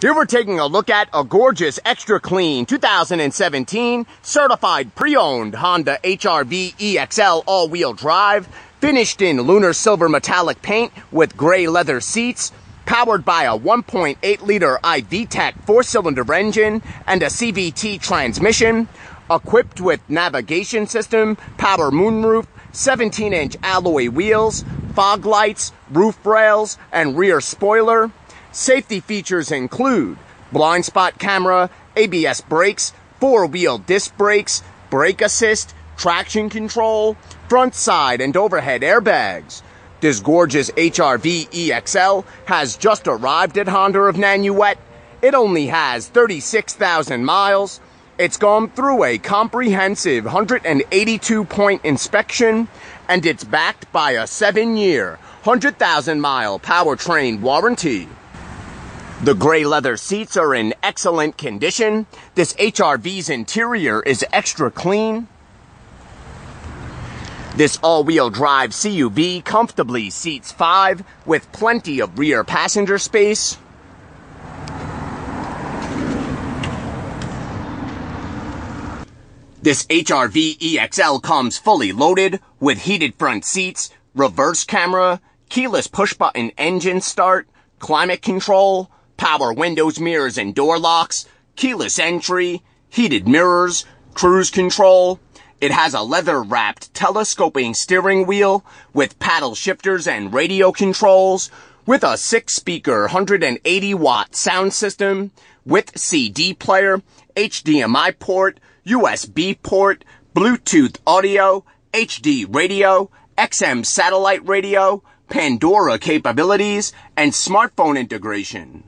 Here we're taking a look at a gorgeous extra clean 2017 certified pre-owned Honda HRV EXL all-wheel drive finished in lunar silver metallic paint with gray leather seats powered by a 1.8 liter iVTEC four cylinder engine and a CVT transmission equipped with navigation system, power moonroof, 17 inch alloy wheels, fog lights, roof rails, and rear spoiler. Safety features include blind spot camera, ABS brakes, four-wheel disc brakes, brake assist, traction control, front side and overhead airbags. This gorgeous HRV EXL has just arrived at Honda of Nanuet. It only has 36,000 miles. It's gone through a comprehensive 182 point inspection and it's backed by a 7 year, 100,000 mile powertrain warranty. The gray leather seats are in excellent condition. This HRV's interior is extra clean. This all-wheel drive CUV comfortably seats five with plenty of rear passenger space. This HRV EXL comes fully loaded with heated front seats, reverse camera, keyless push button engine start, climate control, power windows, mirrors, and door locks, keyless entry, heated mirrors, cruise control. It has a leather wrapped telescoping steering wheel with paddle shifters and radio controls with a six speaker 180 watt sound system with CD player, HDMI port, USB port, Bluetooth audio, HD radio, XM satellite radio, Pandora capabilities, and smartphone integration.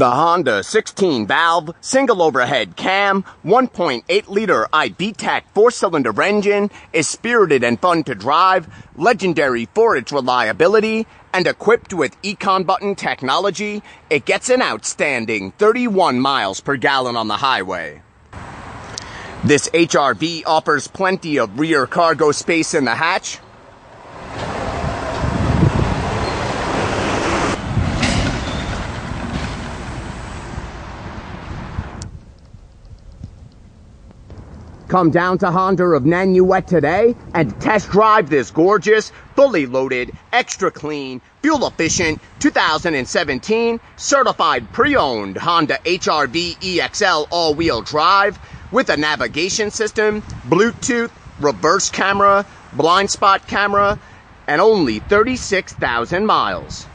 The Honda 16 valve, single overhead cam, 1.8 liter iVTEC four cylinder engine is spirited and fun to drive, legendary for its reliability, and equipped with econ button technology, it gets an outstanding 31 miles per gallon on the highway. This HRV offers plenty of rear cargo space in the hatch, Come down to Honda of Nanuet today and test drive this gorgeous, fully loaded, extra clean, fuel efficient 2017 certified pre-owned Honda HRV EXL all-wheel drive with a navigation system, Bluetooth, reverse camera, blind spot camera, and only 36,000 miles.